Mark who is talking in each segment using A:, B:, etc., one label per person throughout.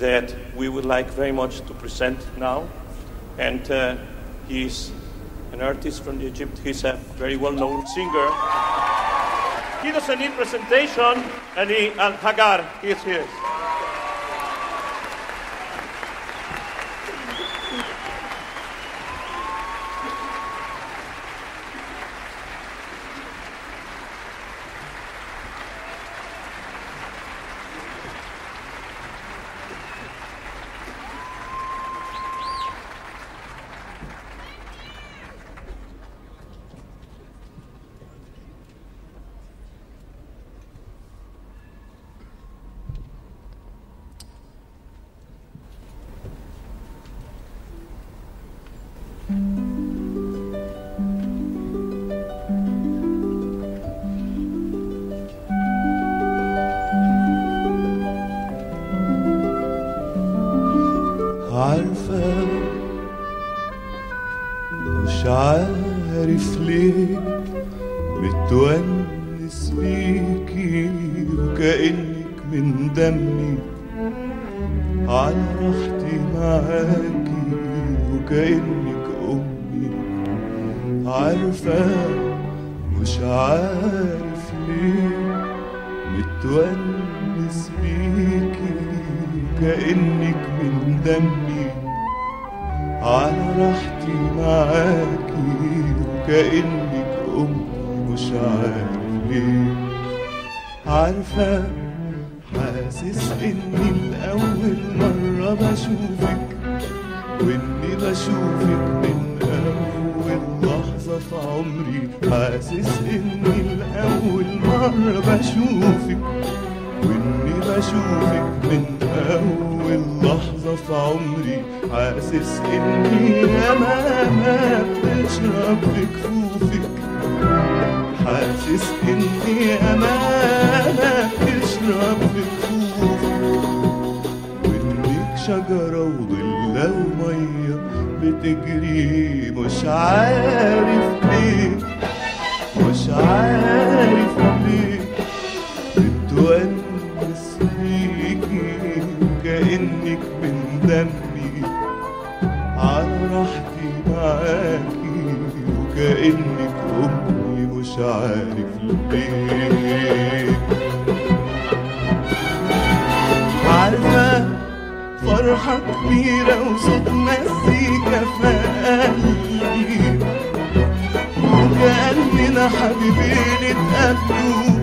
A: that we would like very much to present now. And uh, he's an artist from Egypt. He's a very well-known singer. He doesn't need presentation, and he, and Hagar, is here.
B: عارفة مش عارف ليه متونس بيكي وكأنك من دمي. على راحتي معاكي وكأنك أمي. عارفة مش عارف ليه متونس بيكي كأنك من دمي. على راحتي معاكي وكأنك أمي مش عارف ليه عارفة حاسس إني لأول مرة بشوفك وإني بشوفك من أول لحظة في عمري. حاسس إني لأول مرة بشوفك. بشوفك من أول لحظة في عمري. حاسس إني ياما ما بتشرب بكفوفك حاسس إني ياما ما بتشرب بكفوفك وإنك شجرة وظلة ومية. بتجري مش عارف ليه مش عارف ليه. كأنك من دمي. على راحتي معاكي وكأنك أمي مش عارف ليه. عارفة فرحة كبيرة وصوت مزيكا في قلبي. وكأننا حبيبين اتقابلوا.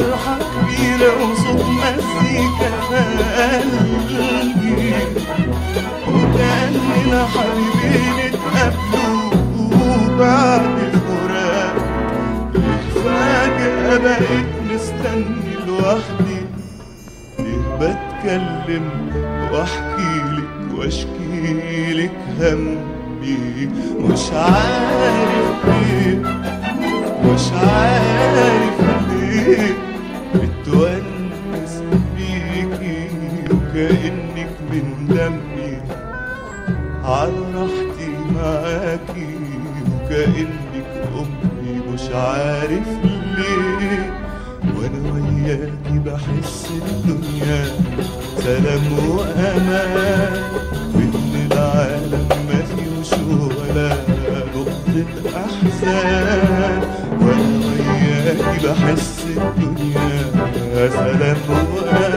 B: فرحة كبيرة وصوت مزيكا قلبي وكأننا حبيبين اتقابلوا بعد فراق فجأة بقيت مستني لوحدي ليه بتكلم واحكي لك واشكي لك همي مش عارف ليه مش عارف ليه. وكأنك من دمي. على راحتي معاكي وكأنك أمي مش عارف ليه. وأنا وياكي بحس الدنيا سلام وأمان. وإن العالم ما فيهوش ولا نقطة أحزان. وأنا وياكي بحس الدنيا سلام وأمان.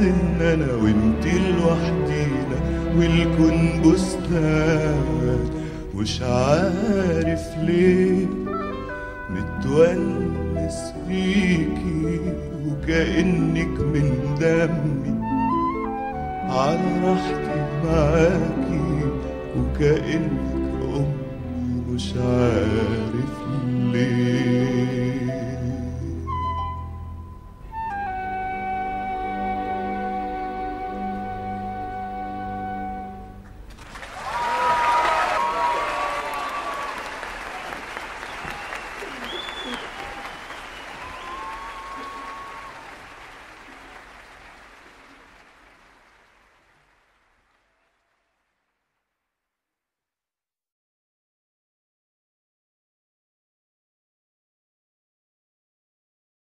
B: إن أنا وإنتي لوحدينا والكون بستان. مش عارف ليه متونس فيكي وكأنك من دمي. على راحتي معاكي وكأنك أمي. مش عارف ليه.